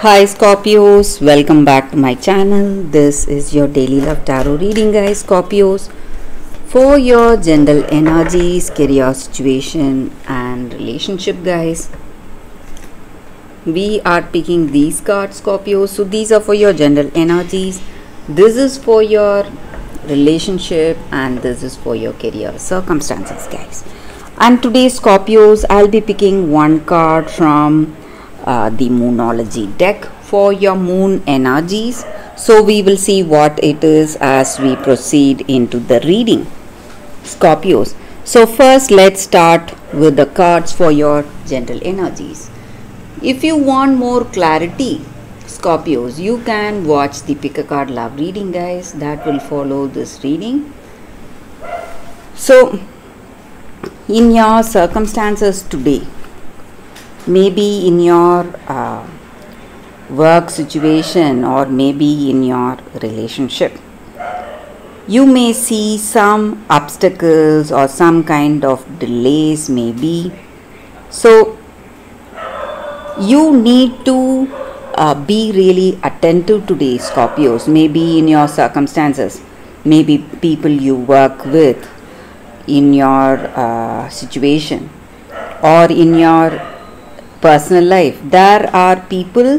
Hi Scorpios, welcome back to my channel. This is your daily love tarot reading, guys. Scorpios, for your general energies, career situation, and relationship, guys. We are picking these cards, Scorpios. So, these are for your general energies. This is for your relationship, and this is for your career circumstances, guys. And today, Scorpios, I'll be picking one card from uh, the Moonology deck for your moon energies. So, we will see what it is as we proceed into the reading. Scorpios. So, first, let's start with the cards for your general energies. If you want more clarity, Scorpios, you can watch the pick a card love reading, guys. That will follow this reading. So, in your circumstances today, maybe in your uh, work situation or maybe in your relationship, you may see some obstacles or some kind of delays, maybe. So, you need to uh, be really attentive today, Scorpios. Maybe in your circumstances, maybe people you work with in your uh, situation or in your personal life. There are people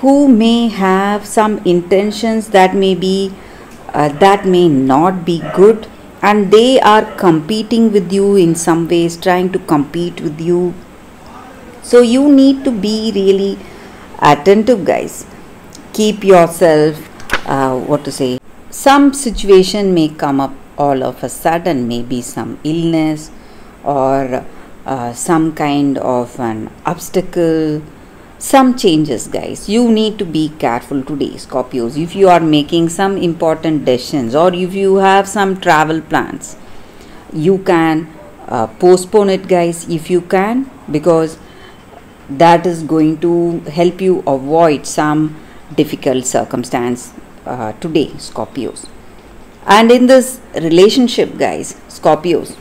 who may have some intentions that may be uh, that may not be good and they are competing with you in some ways trying to compete with you so you need to be really attentive guys keep yourself uh, what to say some situation may come up all of a sudden maybe some illness or uh, some kind of an obstacle some changes guys. You need to be careful today scorpios. If you are making some important decisions or if you have some travel plans you can uh, postpone it guys if you can because that is going to help you avoid some difficult circumstance uh, today scorpios. And in this relationship guys scorpios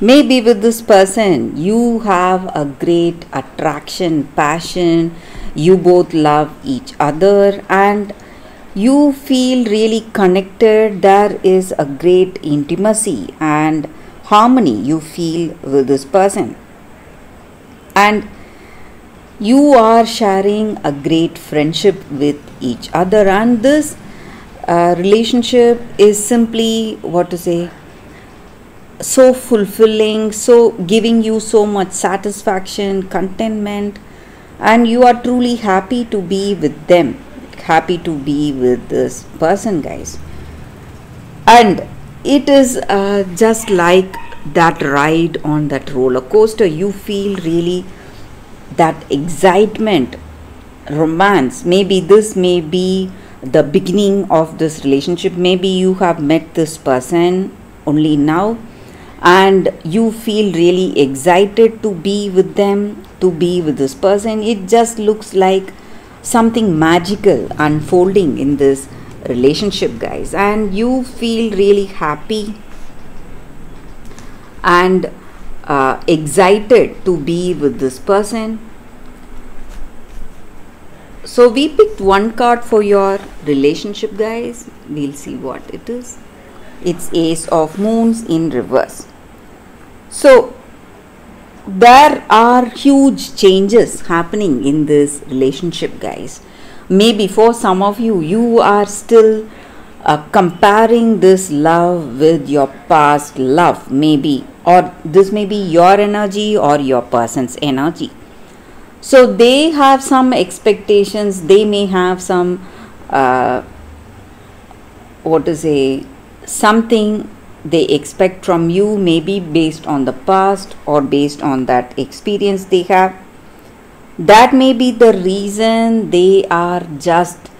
maybe with this person you have a great attraction passion. You both love each other and you feel really connected. There is a great intimacy and harmony you feel with this person. And you are sharing a great friendship with each other. And this uh, relationship is simply what to say so fulfilling, so giving you so much satisfaction, contentment, and you are truly happy to be with them, happy to be with this person, guys. And it is uh, just like that ride on that roller coaster. You feel really that excitement, romance. Maybe this may be the beginning of this relationship. Maybe you have met this person only now and you feel really excited to be with them, to be with this person. It just looks like something magical unfolding in this relationship, guys, and you feel really happy and uh, excited to be with this person. So, we picked one card for your relationship, guys. We'll see what it is. It's Ace of Moons in reverse. So, there are huge changes happening in this relationship, guys. Maybe for some of you, you are still uh, comparing this love with your past love, maybe, or this may be your energy or your person's energy. So, they have some expectations, they may have some, uh, what to say, something they expect from you maybe based on the past or based on that experience they have. That may be the reason they are just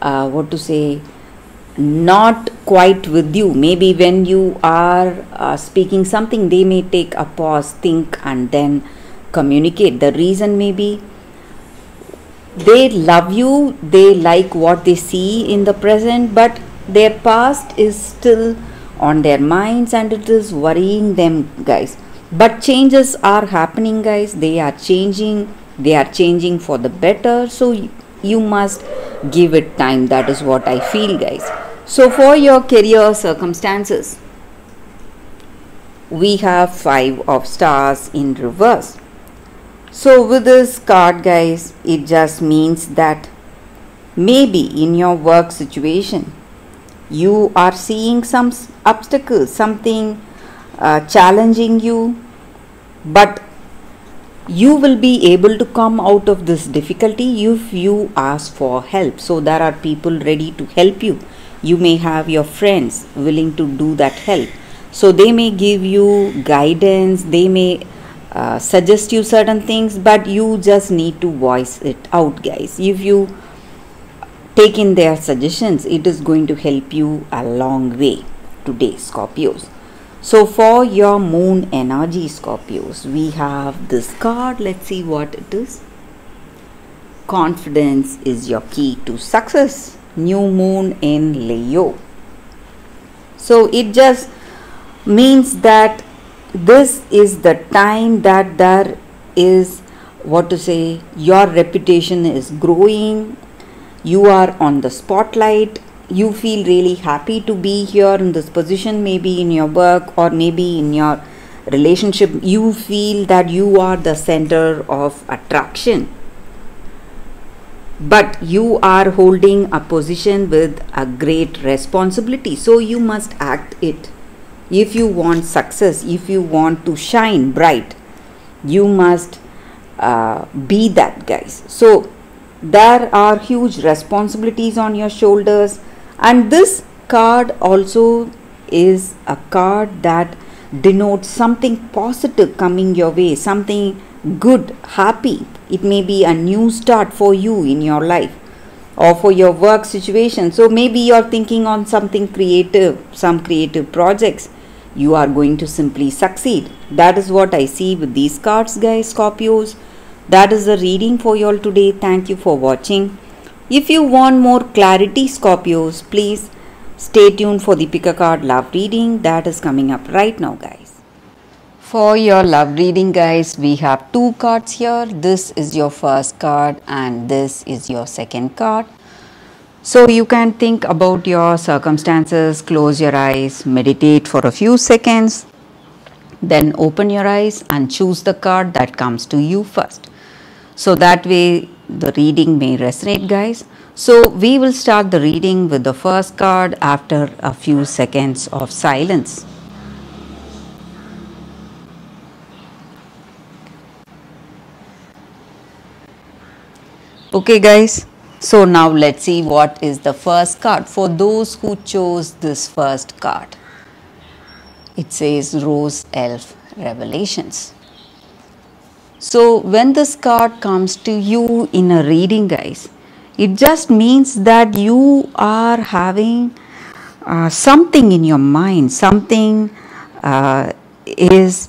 uh, what to say not quite with you. Maybe when you are uh, speaking something they may take a pause think and then communicate. The reason may be they love you they like what they see in the present but their past is still on their minds and it is worrying them guys. But changes are happening guys. They are changing. They are changing for the better. So you must give it time. That is what i feel guys. So for your career circumstances we have 5 of stars in reverse. So with this card guys it just means that maybe in your work situation you are seeing some obstacles something uh, challenging you but you will be able to come out of this difficulty if you ask for help. So there are people ready to help you. You may have your friends willing to do that help. So they may give you guidance they may uh, suggest you certain things but you just need to voice it out guys. If you take in their suggestions it is going to help you a long way today scorpios so for your moon energy Scorpios, we have this card. Let's see what it is. Confidence is your key to success. New moon in Leo. So it just means that this is the time that there is what to say your reputation is growing you are on the spotlight you feel really happy to be here in this position, maybe in your work or maybe in your relationship, you feel that you are the center of attraction. But you are holding a position with a great responsibility, so you must act it. If you want success, if you want to shine bright, you must uh, be that, guys. So, there are huge responsibilities on your shoulders. And this card also is a card that denotes something positive coming your way something good happy. It may be a new start for you in your life or for your work situation. So maybe you're thinking on something creative some creative projects. You are going to simply succeed. That is what i see with these cards guys scorpios that is the reading for you all today thank you for watching if you want more clarity, Scorpios, please stay tuned for the pick a card love reading that is coming up right now, guys. For your love reading, guys, we have two cards here. This is your first card, and this is your second card. So you can think about your circumstances, close your eyes, meditate for a few seconds, then open your eyes and choose the card that comes to you first. So that way the reading may resonate guys. So we will start the reading with the first card after a few seconds of silence. Okay guys, so now let's see what is the first card for those who chose this first card. It says Rose Elf Revelations. So when this card comes to you in a reading guys, it just means that you are having uh, something in your mind, something uh, is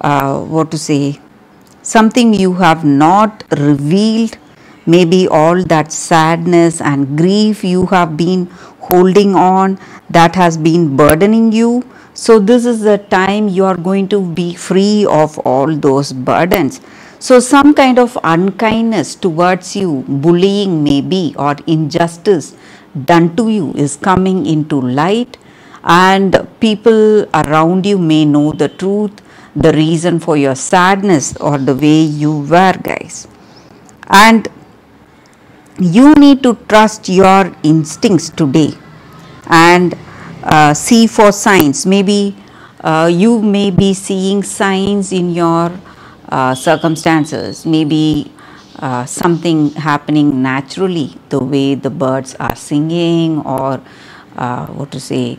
uh, what to say, something you have not revealed, maybe all that sadness and grief you have been holding on that has been burdening you. So this is the time you are going to be free of all those burdens. So some kind of unkindness towards you, bullying maybe or injustice done to you is coming into light and people around you may know the truth, the reason for your sadness or the way you were guys. And you need to trust your instincts today and uh, see for signs. Maybe uh, you may be seeing signs in your uh, circumstances, maybe uh, something happening naturally, the way the birds are singing, or uh, what to say,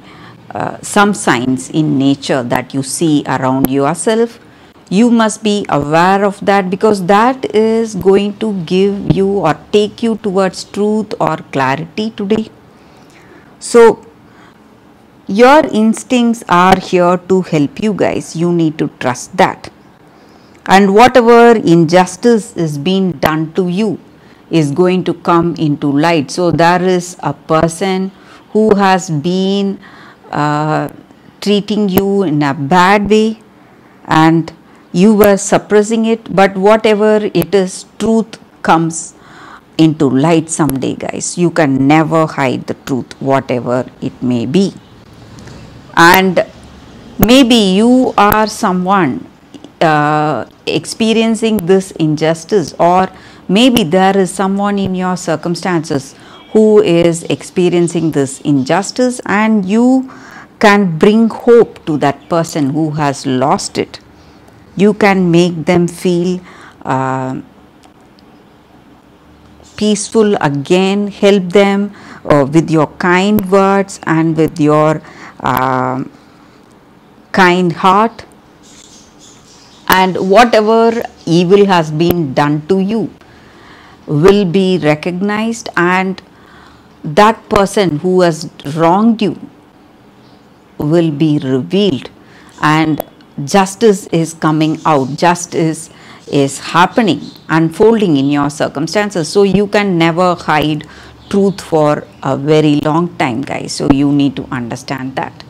uh, some signs in nature that you see around yourself. You must be aware of that because that is going to give you or take you towards truth or clarity today. So, your instincts are here to help you guys. You need to trust that. And whatever injustice is being done to you is going to come into light. So, there is a person who has been uh, treating you in a bad way and you were suppressing it but whatever it is truth comes into light someday guys you can never hide the truth whatever it may be and maybe you are someone uh, experiencing this injustice or maybe there is someone in your circumstances who is experiencing this injustice and you can bring hope to that person who has lost it. You can make them feel uh, peaceful again help them uh, with your kind words and with your uh, kind heart and whatever evil has been done to you will be recognized and that person who has wronged you will be revealed. And justice is coming out. Justice is happening unfolding in your circumstances. So you can never hide truth for a very long time guys. So you need to understand that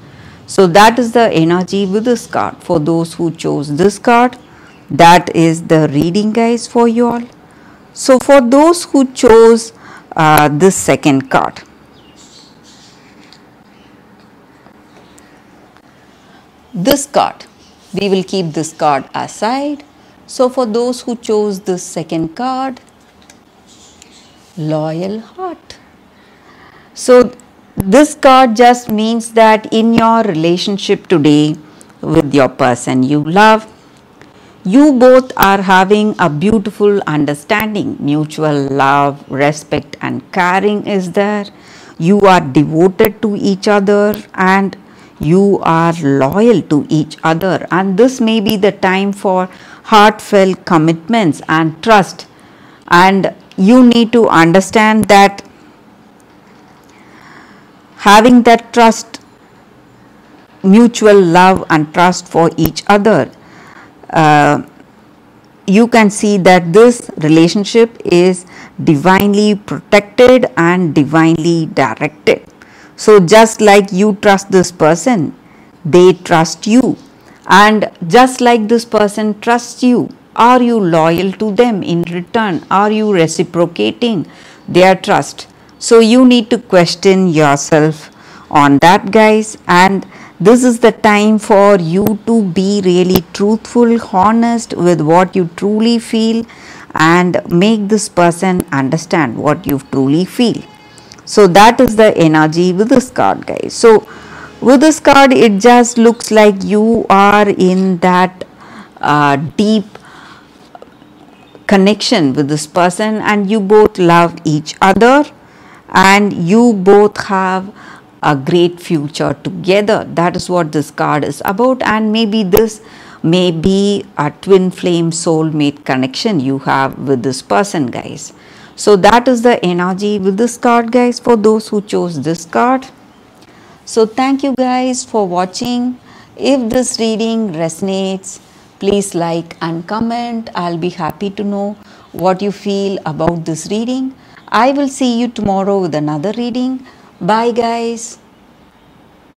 so that is the energy with this card. For those who chose this card that is the reading guys for you all. So for those who chose uh, this second card. This card. We will keep this card aside. So for those who chose this second card, loyal heart. So this card just means that in your relationship today with your person you love, you both are having a beautiful understanding, mutual love, respect and caring is there. You are devoted to each other and you are loyal to each other. And this may be the time for heartfelt commitments and trust. And you need to understand that having that trust mutual love and trust for each other uh, you can see that this relationship is divinely protected and divinely directed so just like you trust this person they trust you and just like this person trusts you, are you loyal to them in return? Are you reciprocating their trust? So you need to question yourself on that guys and this is the time for you to be really truthful, honest with what you truly feel and make this person understand what you truly feel. So that is the energy with this card guys. So with this card it just looks like you are in that uh, deep connection with this person and you both love each other and you both have a great future together that is what this card is about and maybe this may be a twin flame soulmate connection you have with this person guys so that is the energy with this card guys for those who chose this card so thank you guys for watching. If this reading resonates, please like and comment. I'll be happy to know what you feel about this reading. I will see you tomorrow with another reading. Bye guys.